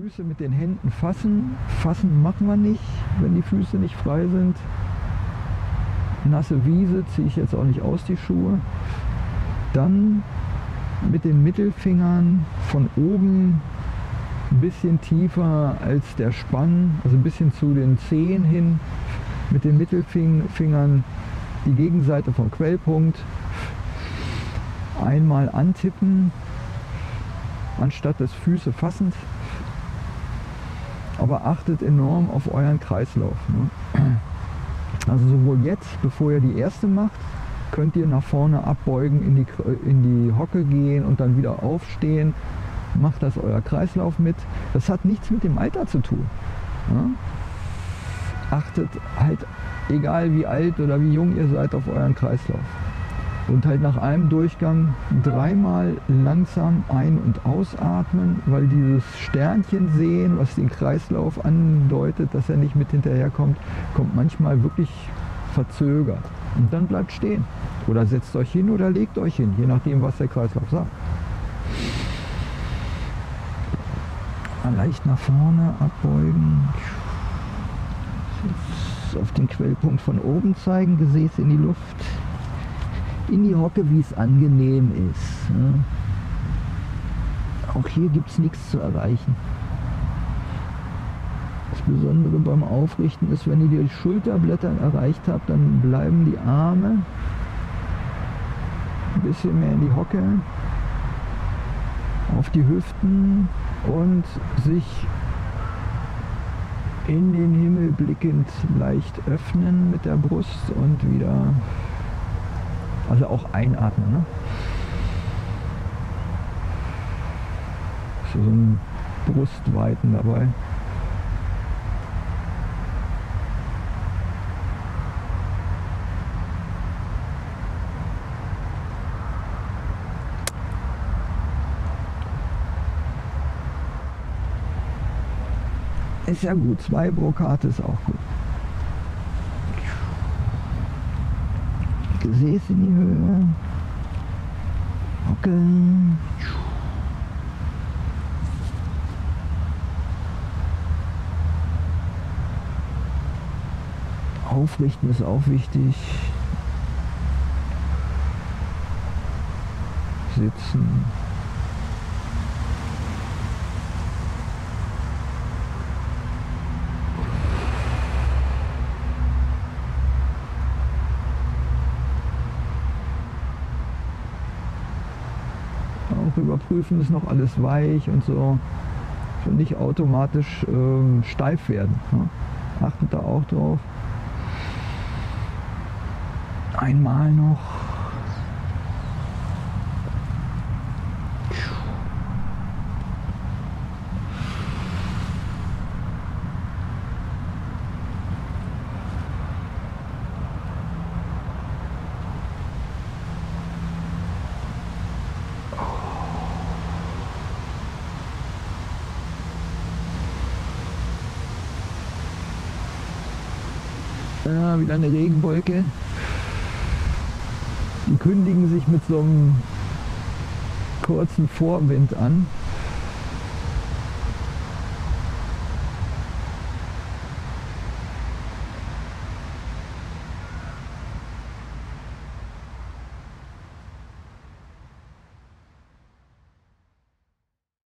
Füße mit den Händen fassen. Fassen machen wir nicht, wenn die Füße nicht frei sind. Nasse Wiese ziehe ich jetzt auch nicht aus, die Schuhe. Dann mit den Mittelfingern von oben ein bisschen tiefer als der Spann, also ein bisschen zu den Zehen hin, mit den Mittelfingern die Gegenseite vom Quellpunkt einmal antippen, anstatt des Füße fassend. Aber achtet enorm auf euren Kreislauf. Ne? Also sowohl jetzt, bevor ihr die erste macht, könnt ihr nach vorne abbeugen, in die, in die Hocke gehen und dann wieder aufstehen. Macht das euer Kreislauf mit. Das hat nichts mit dem Alter zu tun. Ja? Achtet halt, egal wie alt oder wie jung ihr seid, auf euren Kreislauf. Und halt nach einem Durchgang dreimal langsam ein- und ausatmen, weil dieses Sternchen sehen, was den Kreislauf andeutet, dass er nicht mit hinterherkommt, kommt manchmal wirklich verzögert. Und dann bleibt stehen. Oder setzt euch hin oder legt euch hin, je nachdem, was der Kreislauf sagt. Mal leicht nach vorne abbeugen. Auf den Quellpunkt von oben zeigen, Gesäß in die Luft in die Hocke, wie es angenehm ist. Ne? Auch hier gibt es nichts zu erreichen. Das Besondere beim Aufrichten ist, wenn ihr die Schulterblätter erreicht habt, dann bleiben die Arme ein bisschen mehr in die Hocke, auf die Hüften und sich in den Himmel blickend leicht öffnen mit der Brust und wieder also auch einatmen. Ne? So ein Brustweiten dabei. Ist ja gut, zwei Brokate ist auch gut. Gesäß in die Höhe. Hocke. Aufrichten ist auch wichtig. Sitzen. Auch überprüfen, ist noch alles weich und so. Schon nicht automatisch ähm, steif werden. Ne? Achtet da auch drauf. Einmal noch. Ja, wieder eine Regenwolke. Die kündigen sich mit so einem kurzen Vorwind an.